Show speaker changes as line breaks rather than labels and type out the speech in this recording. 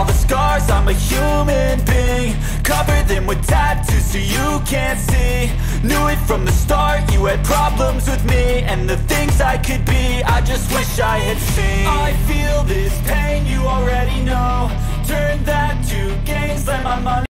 all the scars, I'm a human being Cover them with tattoos so you can't see. Knew it from the start, you had problems with me And the things I could be, I just wish I had seen. I feel this pain,